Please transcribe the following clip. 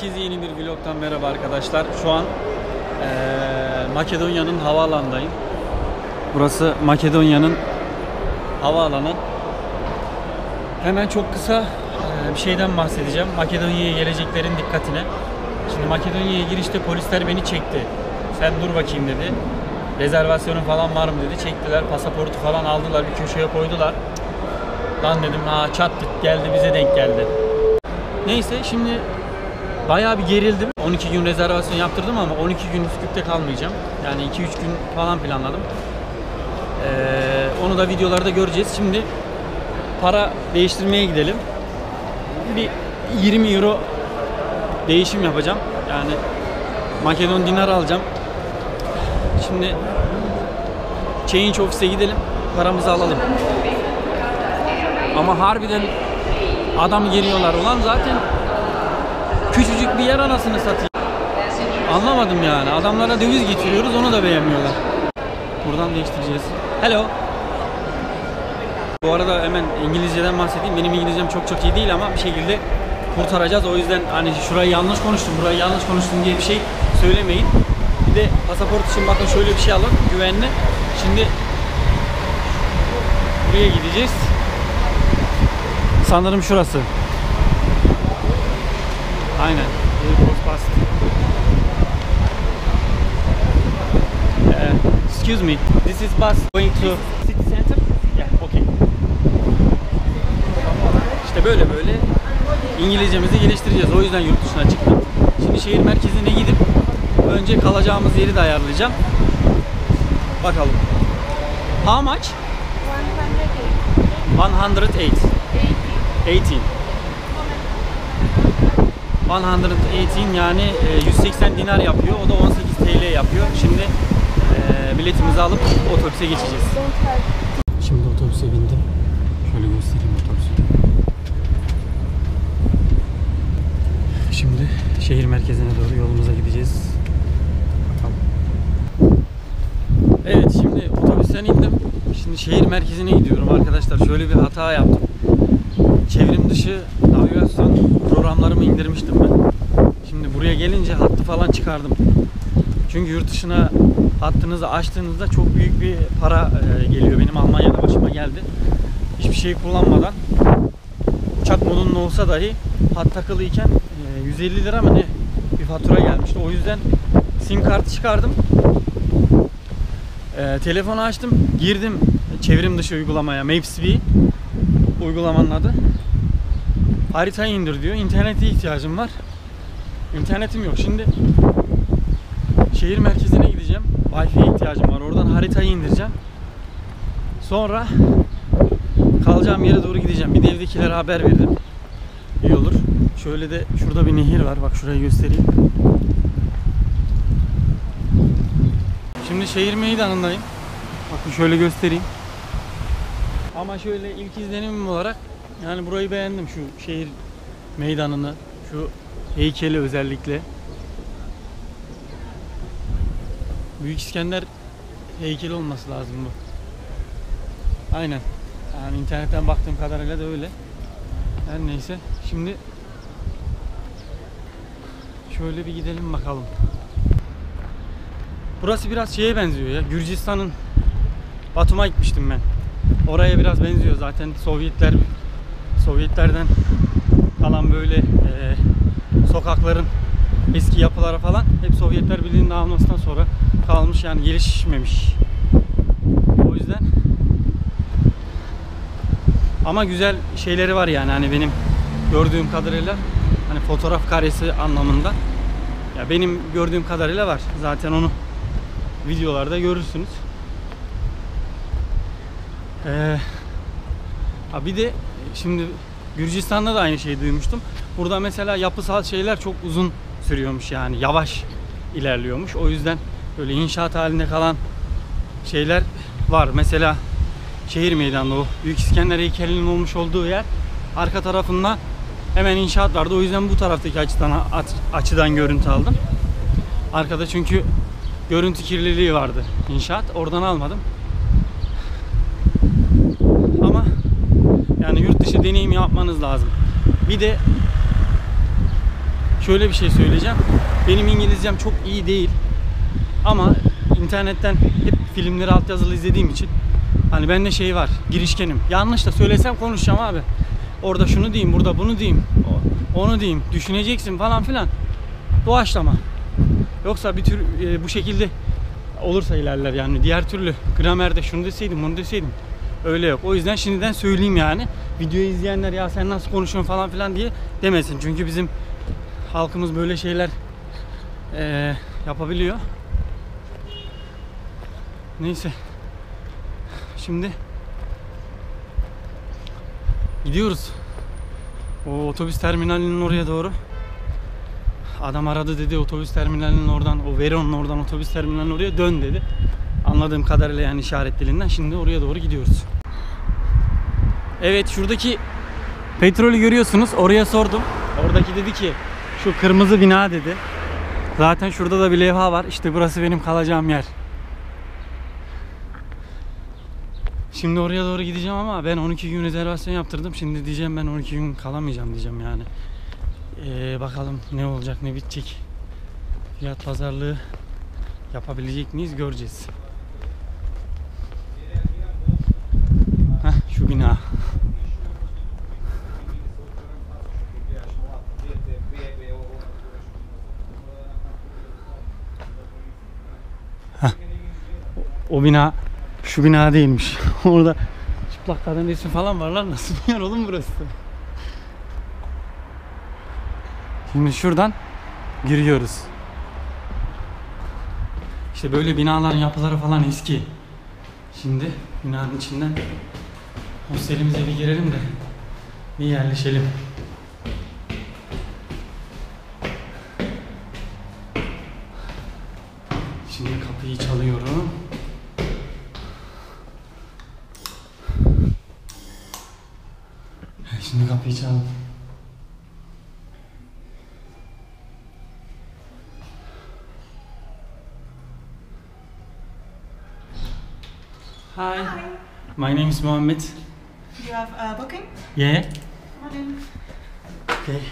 Herkese yeni bir vlogtan merhaba arkadaşlar. Şu an eee, Makedonya'nın havaalanındayım. Burası Makedonya'nın havaalanı. Hemen çok kısa bir şeyden bahsedeceğim. Makedonya'ya geleceklerin dikkatine. Şimdi Makedonya'ya girişte polisler beni çekti. Sen dur bakayım dedi. Rezervasyonun falan var mı dedi. Çektiler. Pasaportu falan aldılar. Bir köşeye koydular. Lan dedim ha çattık geldi bize denk geldi. Neyse şimdi bayağı bir gerildim. 12 gün rezervasyon yaptırdım ama 12 gün Üsküp'te kalmayacağım. Yani 2-3 gün falan planladım. Ee, onu da videolarda göreceğiz. Şimdi para değiştirmeye gidelim. Bir 20 euro değişim yapacağım. Yani Makedon dinar alacağım. Şimdi change office'e gidelim. Paramızı alalım. Ama harbiden adam geliyorlar ulan zaten küçücük bir yer anasını satayım. Anlamadım yani. Adamlara döviz getiriyoruz onu da beğenmiyorlar. Buradan değiştireceğiz. Hello. Bu arada hemen İngilizceden bahsedeyim. Benim İngilizcem çok çok iyi değil ama bir şekilde kurtaracağız. O yüzden hani şurayı yanlış konuştum, burayı yanlış konuştum diye bir şey söylemeyin. Bir de pasaport için bakın şöyle bir şey alın güvenli. Şimdi buraya gideceğiz. Sanırım şurası. Aynen. Airport Pass. Uh, excuse me. This is bus going to city center? Yeah, okay. İşte böyle böyle İngilizcemizi geliştireceğiz. O yüzden yurt dışına çıktım. Şimdi şehir merkezine gidip önce kalacağımız yeri de ayarlayacağım. Bakalım. How much? 108. 18. 118 yani e, 180 dinar yapıyor. O da 18 TL yapıyor. Şimdi e, biletimizi alıp otobüse geçeceğiz. Şimdi otobüse bindim. Şöyle göstereyim otobüsü. Şimdi şehir merkezine doğru yolumuza gideceğiz. Bakalım. Evet şimdi otobüsten indim. Şimdi şehir merkezine gidiyorum arkadaşlar. Şöyle bir hata yaptım. Çevrim dışı programlarımı indirmiştim ben. Şimdi buraya gelince hattı falan çıkardım. Çünkü yurt dışına hattınızı açtığınızda çok büyük bir para e, geliyor. Benim Almanya'da başıma geldi. Hiçbir şey kullanmadan uçak modunda olsa dahi hat takılıyken e, 150 lira mı ne bir fatura gelmişti. O yüzden sim kartı çıkardım. E, telefonu açtım. Girdim çevrim dışı uygulamaya Maps.me uygulamanın adı. Haritayı indir diyor. İnternete ihtiyacım var. İnternetim yok. Şimdi şehir merkezine gideceğim. Wi-Fi'ye ihtiyacım var. Oradan haritayı indireceğim. Sonra kalacağım yere doğru gideceğim. Bir de evdekilere haber veririm. İyi olur. Şöyle de şurada bir nehir var. Bak şurayı göstereyim. Şimdi şehir meydanındayım. Bakın şöyle göstereyim. Ama şöyle ilk izlenimim olarak yani burayı beğendim şu şehir meydanını, şu heykeli özellikle. Büyük İskender heykeli olması lazım bu. Aynen. Yani internetten baktığım kadarıyla da öyle. Her neyse. Şimdi şöyle bir gidelim bakalım. Burası biraz şeye benziyor ya. Gürcistan'ın Batum'a gitmiştim ben. Oraya biraz benziyor zaten Sovyetler Sovyetlerden kalan böyle e, sokakların eski yapıları falan hep Sovyetler Birliği'nin dağılmasından sonra kalmış yani gelişmemiş. O yüzden ama güzel şeyleri var yani hani benim gördüğüm kadarıyla hani fotoğraf karesi anlamında ya benim gördüğüm kadarıyla var. Zaten onu videolarda görürsünüz. Ee, bir de şimdi Gürcistan'da da aynı şeyi duymuştum. Burada mesela yapısal şeyler çok uzun sürüyormuş yani yavaş ilerliyormuş. O yüzden böyle inşaat halinde kalan şeyler var. Mesela şehir meydanında o Büyük İskender heykelinin olmuş olduğu yer arka tarafında hemen inşaat vardı. O yüzden bu taraftaki açıdan açıdan görüntü aldım. Arkada çünkü görüntü kirliliği vardı inşaat. Oradan almadım. Ama yani yurt dışı deneyim yapmanız lazım. Bir de şöyle bir şey söyleyeceğim. Benim İngilizcem çok iyi değil. Ama internetten hep filmleri altyazılı izlediğim için hani bende şey var. Girişkenim. Yanlış da söylesem konuşacağım abi. Orada şunu diyeyim, burada bunu diyeyim. Onu diyeyim. Düşüneceksin falan filan. Doğaçlama. Yoksa bir tür e, bu şekilde olursa ilerler yani. Diğer türlü gramerde şunu deseydim, bunu deseydim. Öyle yok. O yüzden şimdiden söyleyeyim yani. Videoyu izleyenler ya sen nasıl konuşuyorsun falan filan diye demesin. Çünkü bizim halkımız böyle şeyler eee, yapabiliyor. Neyse. Şimdi gidiyoruz. O otobüs terminalinin oraya doğru. Adam aradı dedi otobüs terminalinin oradan, o Veron'un oradan otobüs terminalinin oraya dön dedi. Anladığım kadarıyla yani işaret dilinden şimdi oraya doğru gidiyoruz. Evet şuradaki petrolü görüyorsunuz. Oraya sordum. Oradaki dedi ki şu kırmızı bina dedi. Zaten şurada da bir levha var. İşte burası benim kalacağım yer. Şimdi oraya doğru gideceğim ama ben 12 gün rezervasyon yaptırdım. Şimdi diyeceğim ben 12 gün kalamayacağım diyeceğim yani. Ee, bakalım ne olacak ne bitecek. Fiyat pazarlığı yapabilecek miyiz göreceğiz. Heh, şu bina. Bina şu bina değilmiş. Orada çıplak kadın resmi falan var lan. Nasıl bir yer oğlum burası? Şimdi şuradan giriyoruz. İşte böyle binaların yapıları falan eski. Şimdi binanın içinden hostelimize bir girelim de bir yerleşelim. 死神ちゃん Hi. Hi. My name is Mohammed. You have a booking? Yeah. Come on in. Okay.